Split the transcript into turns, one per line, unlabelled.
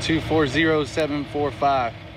240745.